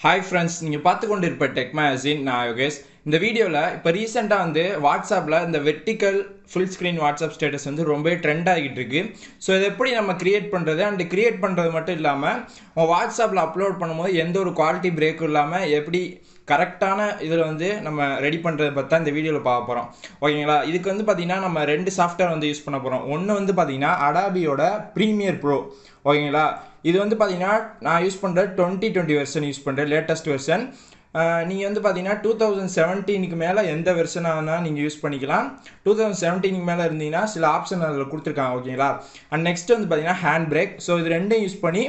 Hi friends நீங்கள் பார்த்து கொண்டு இருப்ப டெக் மேகசின் நான் யோகேஷ். இந்த வீடியோவில் இப்போ ரீசெண்டாக வந்து வாட்ஸ்அப்பில் இந்த vertical full screen WhatsApp status வந்து ரொம்ப ட்ரெண்ட் ஆகிட்டு இருக்கு ஸோ இதை எப்படி நம்ம கிரியேட் பண்ணுறது அண்ட் கிரியேட் பண்ணுறது மட்டும் இல்லாமல் உங்கள் வாட்ஸ்அப்பில் அப்லோட் பண்ணும்போது எந்த ஒரு குவாலிட்டி பிரேக்கும் இல்லாமல் எப்படி கரெக்டான இதில் வந்து நம்ம ரெடி பண்ணுறத பற்றி தான் இந்த வீடியோவில் பார்க்க போகிறோம் ஓகேங்களா இதுக்கு வந்து பார்த்திங்கன்னா நம்ம ரெண்டு சாஃப்ட்வேர் வந்து யூஸ் பண்ண போகிறோம் ஒன்று வந்து பார்த்திங்கன்னா அடாபியோட ப்ரீமியர் ப்ரோ ஓகேங்களா இது வந்து பார்த்தீங்கன்னா நான் யூஸ் பண்ணுற டுவெண்ட்டி டுவெண்ட்டி வெர்ஷன் யூஸ் பண்ணுறேன் லேட்டஸ்ட் வெர்ஷன் நீங்கள் வந்து பார்த்தீங்கன்னா டூ தௌசண்ட் செவன்டீனுக்கு மேலே எந்த வெர்ஷனாக நீங்கள் யூஸ் பண்ணிக்கலாம். டூ தௌசண்ட் செவன்டீனுக்கு மேலே இருந்தீங்கன்னா சில ஆப்ஷன் அதில் கொடுத்துருக்காங்க ஓகேங்களா அண்ட் நெக்ஸ்ட் வந்து பார்த்தீங்கன்னா ஹேண்ட் பிரேக் ஸோ இது ரெண்டும் யூஸ் பண்ணி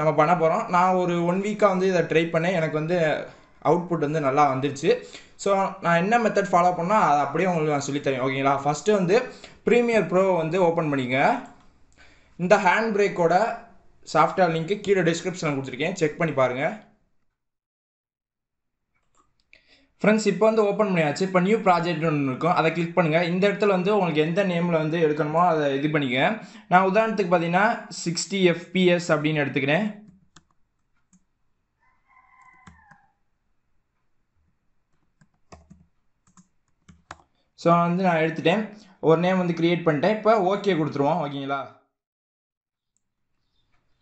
நம்ம பண்ண போகிறோம் நான் ஒரு ஒன் வீக்காக வந்து இதை ட்ரை பண்ணேன். எனக்கு வந்து அவுட்புட் வந்து நல்லா வந்துருச்சு. ஸோ நான் என்ன மெத்தட் ஃபாலோ பண்ணால் அதை அப்படியே உங்களுக்கு நான் சொல்லித்தரேன் ஓகேங்களா ஃபஸ்ட்டு வந்து ப்ரீமியர் ப்ரோ வந்து ஓப்பன் பண்ணிங்க இந்த ஹேண்ட் பிரேக்கோட சாஃப்ட்வேர் லிங்க்கு கீழே டிஸ்கிரிப்ஷனில் கொடுத்துருக்கேன். செக் பண்ணி பாருங்கள் ஃப்ரெண்ட்ஸ் இப்போ வந்து ஓப்பன் பண்ணியாச்சு. இப்போ நியூ ப்ராஜெக்ட் ஒன்று இருக்கும். அதை கிளிக் பண்ணுங்கள் இந்த இடத்துல வந்து உங்களுக்கு எந்த நேமில் வந்து எடுக்கணுமோ அதை இது பண்ணிக்க. நான் உதாரணத்துக்கு பார்த்தீங்கன்னா சிக்ஸ்டி எஃபிஎஸ் அப்படின்னு எடுத்துக்கிறேன். ஸோ வந்து நான் எடுத்துட்டேன். ஒரு நேம் வந்து க்ரியேட் பண்ணிட்டேன். இப்போ ஓகே கொடுத்துருவோம். ஓகேங்களா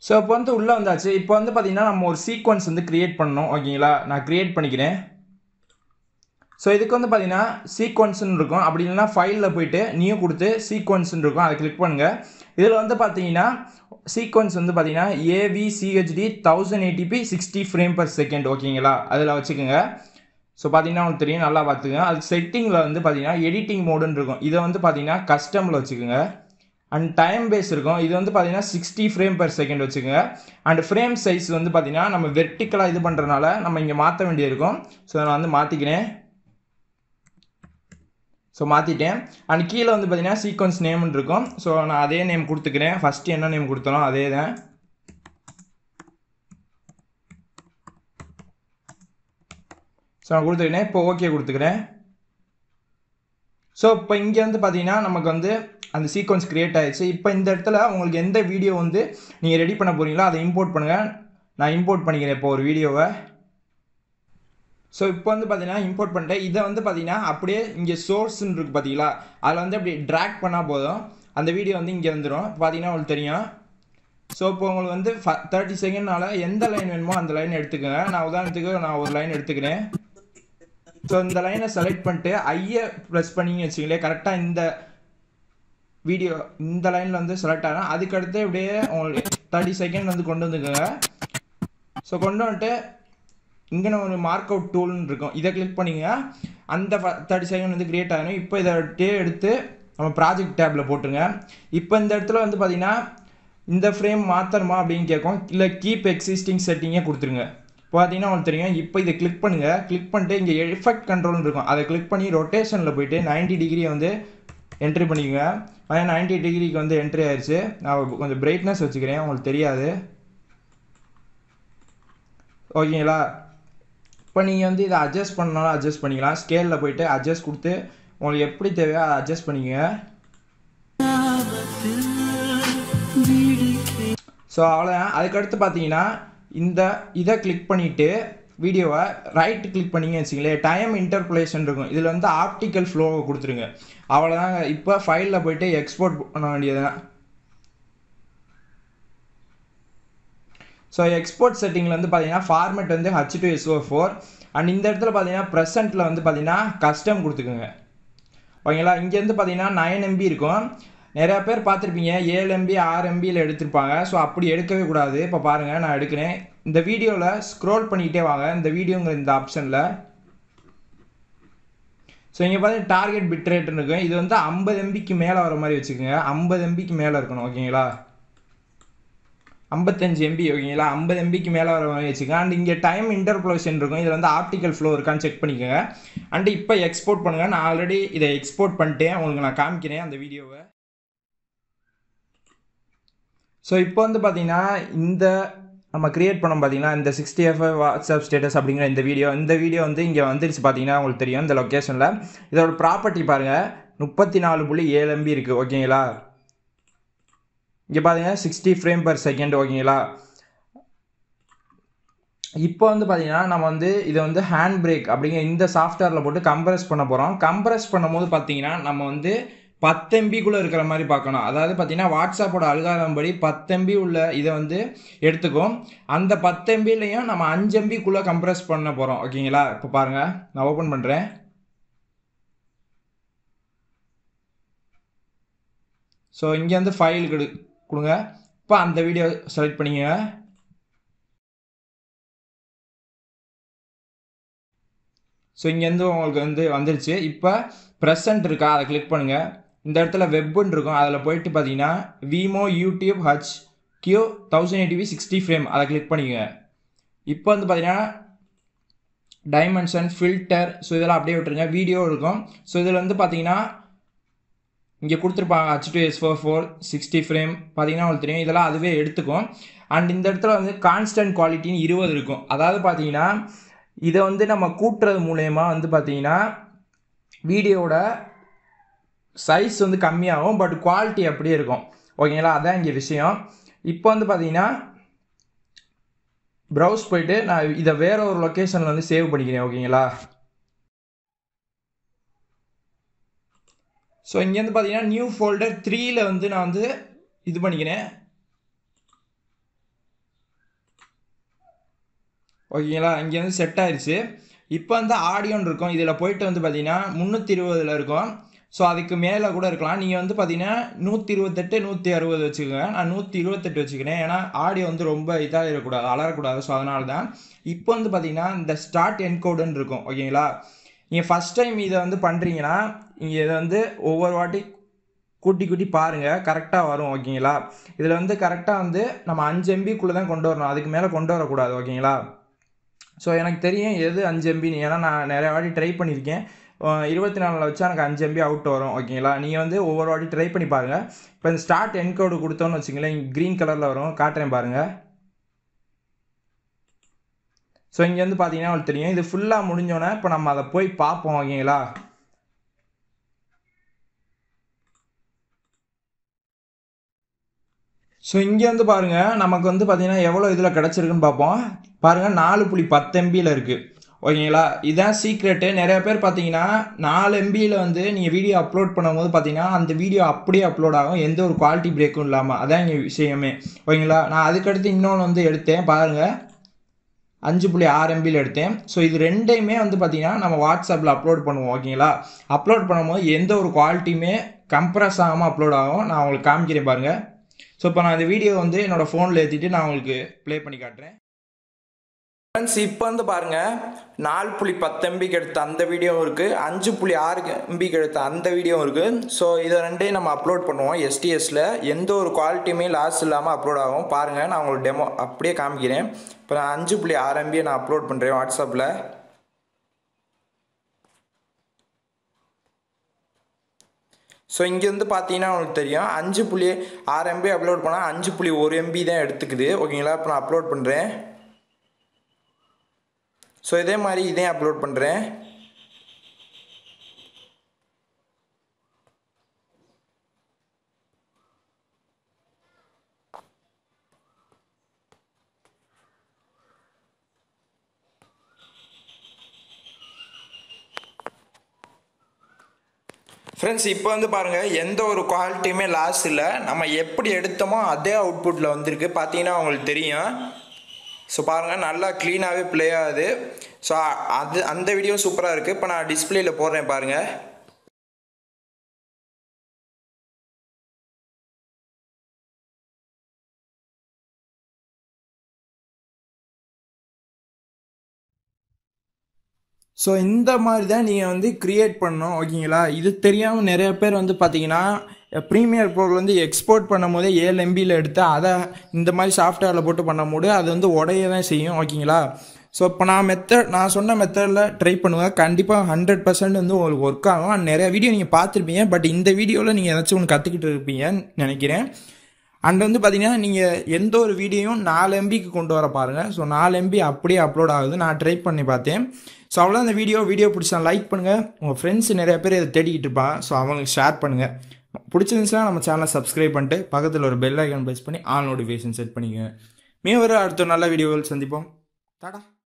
ஸோ இப்போ வந்து உள்ளே வந்தாச்சு. இப்போ வந்து பார்த்தீங்கன்னா நம்ம ஒரு சீக்வன்ஸ் வந்து க்ரியேட் பண்ணணும். ஓகேங்களா நான் க்ரியேட் பண்ணிக்கிறேன். ஸோ இதுக்கு வந்து பார்த்தீங்கன்னா சீக்வன்ஸ்னு இருக்கும். அப்படி இல்லைன்னா ஃபைலில் போயிட்டு நியூ கொடுத்து சீக்வன்ஸ்னு இருக்கும். அதை கிளிக் பண்ணுங்கள் இதில் வந்து பார்த்தீங்கன்னா சீக்வன்ஸ் வந்து பார்த்தீங்கன்னா AVCHD thousand eighty p sixty frame per second ஓகேங்களா அதில் வச்சுக்கோங்க. ஸோ பார்த்தீங்கன்னா உங்களுக்கு தெரியும். நல்லா பார்த்துக்கோங்க. அது செட்டிங்கில் வந்து பார்த்தீங்கன்னா எடிட்டிங் மோடுன்னு இருக்கும். இதை வந்து பார்த்தீங்கன்னா கஸ்டமில் வச்சுக்கோங்க. அண்ட் டைம் பேஸ் இருக்கும். இது வந்து பார்த்தீங்கன்னா சிக்ஸ்டி ஃப்ரேம் பர் செகண்ட் வச்சுக்கோங்க. அண்ட் ஃப்ரேம் சைஸ் வந்து பார்த்தீங்கன்னா நம்ம வெர்டிக்கலாக இது பண்ணுறனால நம்ம இங்கே மாற்ற வேண்டியிருக்கும் ஸோ நான் வந்து மாற்றிக்கிறேன் ஸோ மாற்றிட்டேன் அண்ட் கீழே வந்து பார்த்தீங்கன்னா சீக்வன்ஸ் நேம்னு இருக்கும். ஸோ நான் அதே நேம் கொடுத்துக்கிறேன். ஃபஸ்ட்டு என்ன நேம் கொடுத்தனோ அதே தான் ஸோ நான் கொடுத்துக்கிறேன். இப்போ ஓகே கொடுத்துக்கிறேன். ஸோ இப்போ இங்கே வந்து பார்த்தீங்கன்னா நமக்கு வந்து அந்த சீக்வன்ஸ் க்ரியேட் ஆகிடுச்சு இப்போ இந்த இடத்துல உங்களுக்கு எந்த வீடியோ வந்து நீங்கள் ரெடி பண்ண போகிறீங்களோ அதை இம்போர்ட் பண்ணுங்கள் நான் இம்போர்ட் பண்ணிக்கிறேன் இப்போ ஒரு வீடியோவை ஸோ இப்போ வந்து பார்த்தீங்கன்னா இம்போர்ட் பண்ணிட்டேன். இதை வந்து பார்த்தீங்கன்னா அப்படியே இங்கே சோர்ஸ்ன்னு இருக்குது பார்த்தீங்களா அதில் வந்து அப்படி ட்ராக் பண்ணால் போதும். அந்த வீடியோ வந்து இங்கே வந்துடும் பார்த்தீங்கன்னா உங்களுக்கு தெரியும். ஸோ இப்போ உங்களுக்கு வந்து ஃப தேர்ட்டி செகண்ட்னால எந்த லைன் வேணுமோ அந்த லைன் எடுத்துக்கோங்க. நான் உதாரணத்துக்கு நான் ஒரு லைன் எடுத்துக்கிறேன். ஸோ இந்த லைனை செலக்ட் பண்ணிட்டு ஐயை ப்ரெஸ் பண்ணிங்கன்னு வச்சுங்களேன் கரெக்டாக இந்த வீடியோ இந்த லைனில் வந்து செலக்ட் ஆகும் அதுக்கடுத்து இப்படியே உங்களுக்கு தேர்ட்டி செகண்ட் வந்து கொண்டு வந்துக்கோங்க. ஸோ கொண்டு வந்துட்டு இங்கே ஒரு மார்க் அவுட் டூல்னு இருக்கும். இதை கிளிக் பண்ணிங்க. அந்த தேர்ட்டி செகண்ட் வந்து க்ரியேட் ஆகணும். இப்போ இதை எடுத்து நம்ம ப்ராஜெக்ட் டேப்பில் போட்டுருங்க. இப்போ இந்த இடத்துல வந்து பார்த்தீங்கன்னா இந்த ஃப்ரேம் மாற்றணுமா அப்படின்னு கேட்கும். இல்லை கீப் எக்ஸிஸ்டிங் செட்டிங்கே கொடுத்துருங்க. பார்த்தீங்கன்னா உங்களுக்கு தெரியும் இப்போ இதை கிளிக் பண்ணுங்கள் கிளிக் பண்ணிட்டு இங்கே எஃபெக்ட் கண்ட்ரோல்னு இருக்கும். அதை கிளிக் பண்ணி ரொட்டேஷனில் போயிட்டு நைன்டி டிகிரியை வந்து என்ட்ரி பண்ணிக்கோங்க. பார்த்தீங்கன்னா நைன்டி டிகிரிக்கு வந்து என்ட்ரி ஆயிடுச்சு நான் கொஞ்சம் பிரைட்னஸ் வச்சுக்கிறேன். உங்களுக்கு தெரியாது. ஓகேங்களா இப்போ நீங்கள் வந்து இதை அட்ஜஸ்ட் பண்ணாலும் அட்ஜஸ்ட் பண்ணிக்கலாம். ஸ்கேலில் போயிட்டு அட்ஜஸ்ட் கொடுத்து உங்களுக்கு எப்படி தேவையோ அதை அட்ஜஸ்ட் பண்ணிக்கங்க. ஸோ அவ்வளோதான் அதுக்கடுத்து பார்த்தீங்கன்னா இந்த இதை கிளிக் பண்ணிவிட்டு வீடியோவை ரைட் கிளிக் பண்ணிங்கன்னு வச்சுங்களேன் டைம் இன்டர்புலேஷன் இருக்கும். இதில் வந்து ஆப்டிக்கல் ஃப்ளோவை கொடுத்துருங்க. அவ்வளோதாங்க இப்போ ஃபைலில் போயிட்டு எக்ஸ்போர்ட் பண்ண வேண்டியதுதான். ஸோ எக்ஸ்போர்ட் செட்டிங்கில் வந்து பார்த்தீங்கன்னா ஃபார்மெட் வந்து H S SO four and இந்த இடத்துல பார்த்தீங்கன்னா ப்ரெசென்ட்டில் வந்து பார்த்தீங்கன்னா கஸ்டம் கொடுத்துக்குங்க. ஓகேங்களா? இங்கேருந்து பார்த்தீங்கன்னா நைன் எம்பி இருக்கும். நிறையா பேர் பார்த்துருப்பீங்க ஏழு எம்பி ஆறு எம்பியில் எடுத்திருப்பாங்க. ஸோ அப்படி எடுக்கவே கூடாது. இப்போ பாருங்கள் நான் எடுக்கிறேன். இந்த வீடியோவில் ஸ்க்ரோல் பண்ணிக்கிட்டே வாங்க. இந்த வீடியோங்கிற இந்த ஆப்ஷனில் ஸோ இங்கே பார்த்தீங்கன்னா டார்கெட் பிட் ரேட்னு இருக்கும் இது வந்து ஐம்பது எம்பிக்கு மேலே வர மாதிரி வச்சுக்கோங்க. ஐம்பது எம்பிக்கு மேலே இருக்கணும் ஓகேங்களா ஐம்பத்தஞ்சு எம்பி ஓகேங்களா ஐம்பது எம்பிக்கு மேலே வர மாதிரி வச்சுக்கோங்க. அண்ட் இங்கே டைம் இன்டர்போலேஷன் இருக்கும். இதில் வந்து ஆப்டிக்கல் ஃப்ளோ இருக்கான்னு செக் பண்ணிக்கோங்க. அண்ட் இப்போ எக்ஸ்போர்ட் பண்ணுங்கள் நான் ஆல்ரெடி இதை எக்ஸ்போர்ட் பண்ணிட்டேன். உங்களுக்கு நான் காமிக்கிறேன் அந்த வீடியோவை. ஸோ இப்போ வந்து பார்த்தீங்கன்னா இந்த நம்ம க்ரியேட் பண்ணோம் பார்த்தீங்கன்னா இந்த சிக்ஸ்டி எஃப் வாட்ஸ்அப் ஸ்டேட்டஸ் அப்படிங்கிற இந்த வீடியோ இந்த வீடியோ வந்து இங்கே வந்துருச்சு பார்த்தீங்கன்னா உங்களுக்கு தெரியும் இந்த லொக்கேஷனில் இதோட ப்ராப்பர்ட்டி பாருங்கள் முப்பத்தி நாலு புள்ளி ஏழு எம்பி இருக்குது ஓகேங்களா இங்கே பார்த்தீங்கன்னா சிக்ஸ்டி ஃப்ரேம் பர் செகண்ட் ஓகேங்களா இப்போ வந்து பார்த்தீங்கன்னா நம்ம வந்து இதை வந்து ஹேண்ட் பிரேக் அப்படிங்கிற இந்த சாஃப்ட்வேரில் போட்டு கம்ப்ரஸ் பண்ண போகிறோம் கம்ப்ரஸ் பண்ணும்போது பார்த்தீங்கன்னா நம்ம வந்து பத்து எம்பிக்குள்ளே இருக்கிற மாதிரி பார்க்கணும். அதாவது பார்த்தீங்கன்னா வாட்ஸ்அப்போட அல்காரம் படி பத்து எம்பி உள்ள இதை வந்து எடுத்துக்கும் அந்த பத்து எம்பிலையும் நம்ம அஞ்சு எம்பிக்குள்ளே கம்ப்ரஸ் பண்ண போகிறோம் ஓகேங்களா இப்போ பாருங்கள் நான் ஓப்பன் பண்ணுறேன் ஸோ இங்கேருந்து ஃபைல் கொடு கொடுங்க. இப்போ அந்த வீடியோ செலக்ட் பண்ணிக்கங்க. ஸோ இங்கேருந்து உங்களுக்கு வந்து வந்துருச்சு. இப்போ ப்ரெசன்ட் இருக்கா? அதை கிளிக் பண்ணுங்கள் இந்த இடத்துல வெப்புன்னு இருக்கும். அதில் போயிட்டு பார்த்தீங்கன்னா Vimeo YouTube H Q thousand eighty sixty frame அதை கிளிக் பண்ணிக்கோங்க. இப்போ வந்து பார்த்தீங்கன்னா டைமென்ஷன் ஃபில்டர் ஸோ இதெல்லாம் அப்படியே விட்டுருங்க. வீடியோ இருக்கும். ஸோ இதில் வந்து பார்த்தீங்கன்னா இங்கே கொடுத்துருப்பாங்க H two S four four sixty frame பார்த்தீங்கன்னா உங்களுக்கு தெரியும். இதெல்லாம் அதுவே எடுத்துக்கும். அண்ட் இந்த இடத்துல வந்து கான்ஸ்டன்ட் குவாலிட்டின்னு இருபது இருக்கும். அதாவது பார்த்தீங்கன்னா இதை வந்து நம்ம கூட்டுறது மூலயமா வந்து பார்த்தீங்கன்னா வீடியோவோட சைஸ் வந்து கம்மியாகும் பட் குவாலிட்டி அப்படியே இருக்கும். ஓகேங்களா அதான் இங்கே விஷயம். இப்போ வந்து பார்த்தீங்கன்னா ப்ரௌஸ் போயிட்டு நான் இதை வேற ஒரு லொக்கேஷனில் வந்து சேவ் பண்ணிக்கிறேன் ஓகேங்களா ஸோ இங்கேருந்து பார்த்தீங்கன்னா நியூ ஃபோல்டர் த்ரீயில் வந்து நான் வந்து இது பண்ணிக்கிறேன். ஓகேங்களா இங்கே வந்து செட் ஆயிடுச்சு இப்போ வந்து ஆடியோன்னு இருக்கும். இதில் போயிட்டு வந்து பார்த்தீங்கன்னா முந்நூற்றி இருபதில் இருக்கும். ஸோ அதுக்கு மேலே கூட இருக்கலாம். நீங்கள் வந்து பார்த்தீங்கன்னா நூற்றி இருபத்தெட்டு நூற்றி அறுபது வச்சுக்கோங்க. நான் நூற்றி இருபத்தெட்டு வச்சுக்கிறேன். ஏன்னா ஆடியோ வந்து ரொம்ப இதாக இருக்கக்கூடாது அலறக்கூடாது. ஸோ அதனால தான் இப்போ வந்து பார்த்தீங்கன்னா இந்த ஸ்டார்ட் என்கோடுன்னு இருக்கும். ஓகேங்களா நீங்கள் ஃபஸ்ட் டைம் இதை வந்து பண்ணுறீங்கன்னா நீங்கள் இதை வந்து ஒவ்வொரு வாட்டி கூட்டி கூட்டி பாருங்கள் கரெக்டாக வரும். ஓகேங்களா இதில் வந்து கரெக்டாக வந்து நம்ம அஞ்சு எம்பிக்குள்ளே தான் கொண்டு வரணும். அதுக்கு மேலே கொண்டு வரக்கூடாது. ஓகேங்களா ஸோ எனக்கு தெரியும் எது அஞ்சு எம்பின்னு ஏன்னா நான் நிறைய வாட்டி ட்ரை பண்ணியிருக்கேன். இருபத்தி நாலில் வச்சா எனக்கு அஞ்சு எம்பி அவுட் வரும் ஓகேங்களா நீங்கள் வந்து ஒவ்வொரு வாட்டி ட்ரை பண்ணி பாருங்கள் இப்போ இந்த ஸ்டார்ட் என்கோடு கொடுத்தோன்னு வச்சுங்களேன் க்ரீன் கலரில் வரும். காட்டுறேன் பாருங்கள் ஸோ இங்கே வந்து பார்த்தீங்கன்னா உங்களுக்கு தெரியும். இது ஃபுல்லாக முடிஞ்சோன்னே இப்போ நம்ம அதை போய் பார்ப்போம் ஓகேங்களா ஸோ இங்கே வந்து பாருங்கள் நமக்கு வந்து பார்த்தீங்கன்னா எவ்வளோ இதில் கிடச்சிருக்குன்னு பார்ப்போம். பாருங்கள் நாலு புள்ளி பத்து எம்பியில் இருக்குது ஓகேங்களா? இதுதான் சீக்ரெட்டு நிறைய பேர் பார்த்தீங்கன்னா நாலு எம்பியில் வந்து நீங்கள் வீடியோ அப்லோட் பண்ணும்போது பார்த்தீங்கன்னா அந்த வீடியோ அப்படியே அப்லோட் ஆகும். எந்த ஒரு குவாலிட்டி பிரேக்கும் இல்லாமல் அதான் இங்கே விஷயமே. ஓகேங்களா? நான் அதுக்கடுத்து இன்னொன்று வந்து எடுத்தேன். பாருங்கள் அஞ்சு புள்ளி ஆறு எம்பியில் எடுத்தேன். ஸோ இது ரெண்டையுமே வந்து பார்த்தீங்கன்னா நம்ம வாட்ஸ்அப்பில் அப்லோட் பண்ணுவோம். ஓகேங்களா? அப்லோட் பண்ணும்போது எந்த ஒரு குவாலிட்டியுமே கம்ப்ரஸ் ஆகாமல் அப்லோட் ஆகும். நான் உங்களுக்கு காமிக்கிறேன் பாருங்கள் ஸோ இப்போ நான் இந்த வீடியோ வந்து என்னோடய ஃபோனில் ஏற்றிட்டு நான் உங்களுக்கு ப்ளே பண்ணி காட்டுறேன். ஃப்ரெண்ட்ஸ் இப்போ வந்து பாருங்கள் நாலு புள்ளி பத்து எம்பிக்கு எடுத்த அந்த வீடியோவும் இருக்குது அஞ்சு புள்ளி ஆறு எம்பிக்கு எடுத்த அந்த வீடியோவும் இருக்குது ஸோ இதை ரெண்டையும் நம்ம அப்லோட் பண்ணுவோம் எஸ்டிஎஸில் எந்த ஒரு குவாலிட்டியுமே லாஸ் இல்லாமல் அப்லோட் ஆகும். பாருங்கள் நான் உங்களுக்கு டெமோ அப்படியே காமிக்கிறேன். இப்போ நான் அஞ்சு புள்ளி ஆறு எம்பியை நான் அப்லோட் பண்ணுறேன் வாட்ஸ்அப்பில் ஸோ இங்கே வந்து பார்த்தீங்கன்னா உங்களுக்கு தெரியும் அஞ்சு புள்ளி ஆறு எம்பி அப்லோட் பண்ணால் அஞ்சு புள்ளி ஒரு எம்பி தான் எடுத்துக்குது. ஓகேங்களா இப்போ நான் அப்லோட் பண்ணுறேன் ஸோ இதே மாதிரி இதையும் அப்லோட் பண்ணுறேன் ஃப்ரெண்ட்ஸ் இப்போ வந்து பாருங்கள் எந்த ஒரு குவாலிட்டியுமே லாஸ் இல்லை. நம்ம எப்படி எடுத்தோமோ அதே அவுட்புட்டில் வந்திருக்கு. பார்த்தீங்கன்னா உங்களுக்கு தெரியும். ஸோ பாருங்கள் நல்லா க்ளீனாகவே ப்ளே ஆகுது. ஸோ அது அந்த வீடியோ சூப்பராக இருக்குது இப்போ நான் டிஸ்பிளேயில் போடுறேன் பாருங்கள் ஸோ இந்த மாதிரி தான் நீங்கள் வந்து க்ரியேட் பண்ணணும் ஓகேங்களா இது தெரியாமல் நிறைய பேர் வந்து பார்த்தீங்கன்னா ப்ரீமியர் ப்ரோவில் வந்து எக்ஸ்போர்ட் பண்ணும் போதே ஏழு எம்பியில் எடுத்து அதை இந்த மாதிரி சாஃப்ட்வேரில் போட்டு பண்ணும்போது அது வந்து உடைய தான் செய்யும் ஓகேங்களா ஸோ இப்போ நான் மெத்தட் நான் சொன்ன மெத்தடில் ட்ரை பண்ணுவேன் கண்டிப்பாக ஹண்ட்ரட் பர்சன்ட் வந்து உங்களுக்கு ஒர்க் ஆகும். நிறைய வீடியோ நீங்கள் பார்த்துருப்பீங்க. பட் இந்த வீடியோவில் நீங்கள் ஏதாச்சும் ஒன்று கற்றுக்கிட்டு இருப்பீங்கன்னு நினைக்கிறேன். அண்ட் வந்து பார்த்தீங்கன்னா நீங்கள் எந்த ஒரு வீடியோவும் நாலு எம்பிக்கு கொண்டு வர பாருங்கள் ஸோ நாலு எம்பி அப்படியே அப்லோட் ஆகுது. நான் ட்ரை பண்ணி பார்த்தேன். ஸோ அவ்வளோ அந்த வீடியோ வீடியோ பிடிச்சா லைக் பண்ணுங்கள் உங்கள் ஃப்ரெண்ட்ஸ் நிறைய பேர் இதை தேடிக்கிட்டு இருப்பான் ஸோ அவங்களுக்கு ஷேர் பண்ணுங்கள் பிடிச்சிருந்துச்சுன்னா நம்ம சேனலை சப்ஸ்கிரைப் பண்ணிட்டு பக்கத்தில் ஒரு பெல் ஐக்கான் ப்ரெஸ் பண்ணி ஆல் நோட்டிஃபிகேஷன் செட் பண்ணிக்கோங்க. மீ ஒரு அடுத்த நல்ல வீடியோவில் சந்திப்போம். டாடா!